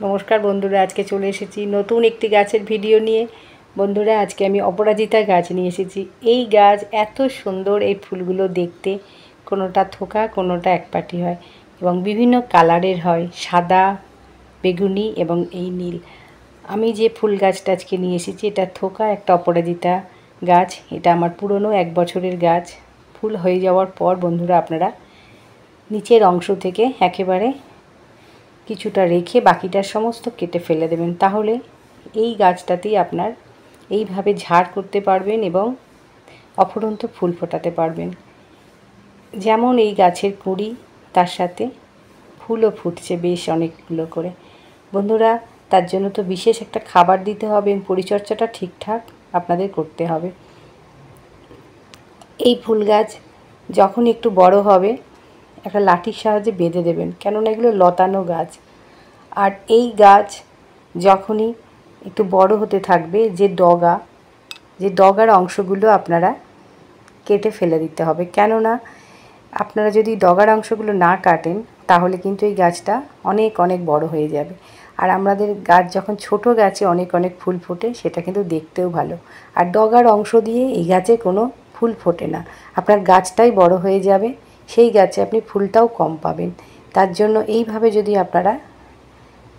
নমস্কার বন্ধুরা, আজকে চলে এসেছি নতুন একটি গাছের ভিডিও নিয়ে। বন্ধুরা, আজকে আমি অপরাজিতা গাছ নিয়ে এসেছি। এই গাছ এত সুন্দর এই ফুলগুলো দেখতে। কোনোটা থোকা, কোনোটা একপাটি হয় এবং বিভিন্ন কালারের হয়, সাদা, বেগুনি এবং এই নীল। আমি যে ফুল গাছটা আজকে নিয়ে এসেছি, এটা থোকা, একটা অপরাজিতা গাছ। এটা আমার পুরনো এক বছরের গাছ। ফুল হয়ে যাওয়ার পর, বন্ধুরা, আপনারা নিচের অংশ থেকে একেবারে কিছুটা রেখে বাকিটার সমস্ত কেটে ফেলে দেবেন। তাহলে এই গাছটাতেই আপনার এইভাবে ঝাড় করতে পারবেন এবং অফুরন্ত ফুল ফোটাতে পারবেন। যেমন এই গাছের কুড়ি, তার সাথে ফুলও ফুটছে বেশ অনেকগুলো করে। বন্ধুরা, তার জন্য তো বিশেষ একটা খাবার দিতে হবে, পরিচর্যাটা ঠিকঠাক আপনাদের করতে হবে। এই ফুল গাছ যখন একটু বড় হবে একটা লাঠির সাহায্যে বেঁধে দেবেন। কেননা এগুলো লতানো গাছ। আর এই গাছ যখনই একটু বড় হতে থাকবে, যে ডগা, যে ডগার অংশগুলো আপনারা কেটে ফেলে দিতে হবে। কেননা আপনারা যদি ডগার অংশগুলো না কাটেন, তাহলে কিন্তু এই গাছটা অনেক অনেক বড় হয়ে যাবে। আর আমাদের গাছ যখন ছোট গাছে অনেক অনেক ফুল ফোটে, সেটা কিন্তু দেখতেও ভালো। আর ডগার অংশ দিয়ে এই গাছে কোনো ফুল ফোটে না। আপনার গাছটাই বড় হয়ে যাবে সেই গাছে আপনি ফুলটাও কম পাবেন। তার জন্য এইভাবে যদি আপনারা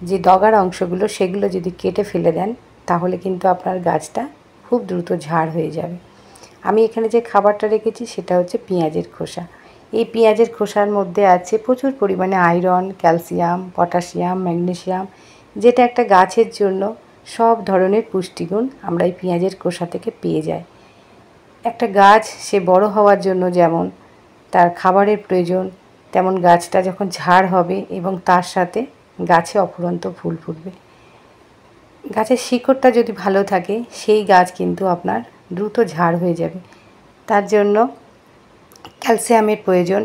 যে ডগার অংশগুলো, সেগুলো যদি কেটে ফেলে দেন, তাহলে কিন্তু আপনার গাছটা খুব দ্রুত ঝাড় হয়ে যাবে। আমি এখানে যে খাবারটা রেখেছি, সেটা হচ্ছে পেঁয়াজের খোসা। এই পেঁয়াজের খোসার মধ্যে আছে প্রচুর পরিমাণে আয়রন, ক্যালসিয়াম, পটাশিয়াম, ম্যাগনেশিয়াম, যেটা একটা গাছের জন্য সব ধরনের পুষ্টিগুণ আমরা এই পেঁয়াজের খোসা থেকে পেয়ে যাই। একটা গাছ সে বড় হওয়ার জন্য যেমন তার খাবারের প্রয়োজন, তেমন গাছটা যখন ঝাড় হবে এবং তার সাথে গাছে অফুরন্ত ফুল ফুটবে। গাছের শিকড়টা যদি ভালো থাকে, সেই গাছ কিন্তু আপনার দ্রুত ঝাড় হয়ে যাবে। তার জন্য ক্যালসিয়ামের প্রয়োজন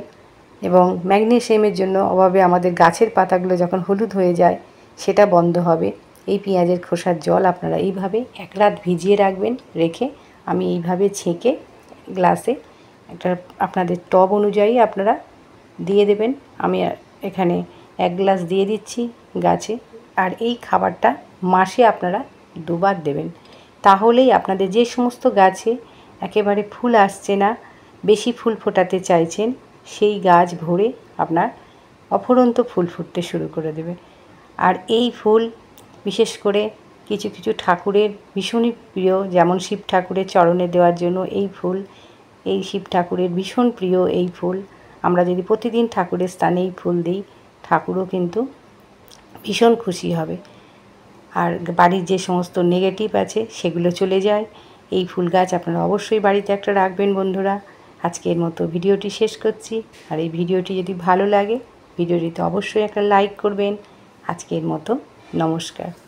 এবং ম্যাগনেশিয়ামের জন্য অভাবে আমাদের গাছের পাতাগুলো যখন হলুদ হয়ে যায়, সেটা বন্ধ হবে। এই পেঁয়াজের খোসার জল আপনারা এইভাবে এক রাত ভিজিয়ে রাখবেন, রেখে আমি এইভাবে ছেঁকে গ্লাসে একটা আপনাদের টব অনুযায়ী আপনারা দিয়ে দেবেন। আমি এখানে এক গ্লাস দিয়ে দিচ্ছি গাছে। আর এই খাবারটা মাসে আপনারা দুবার দেবেন। তাহলেই আপনাদের যে সমস্ত গাছে একেবারে ফুল আসছে না, বেশি ফুল ফোটাতে চাইছেন, সেই গাছ ভরে আপনার অফুরন্ত ফুল ফুটতে শুরু করে দেবে। আর এই ফুল, বিশেষ করে কিছু কিছু ঠাকুরের ভীষণই প্রিয়, যেমন শিব ঠাকুরের চরণে দেওয়ার জন্য এই ফুল এই শিব ঠাকুরের ভীষণ প্রিয় এই ফুল। আমরা যদি প্রতিদিন ঠাকুরের স্থানে এই ফুল দিই, ঠাকুরও কিন্তু ভীষণ খুশি হবে। আর বাড়ির যে সমস্ত নেগেটিভ আছে, সেগুলো চলে যায়। এই ফুল গাছ আপনারা অবশ্যই বাড়িতে একটা রাখবেন বন্ধুরা। আজকের মতো ভিডিওটি শেষ করছি। আর এই ভিডিওটি যদি ভালো লাগে, ভিডিওটিতে অবশ্যই একটা লাইক করবেন। আজকের মতো নমস্কার।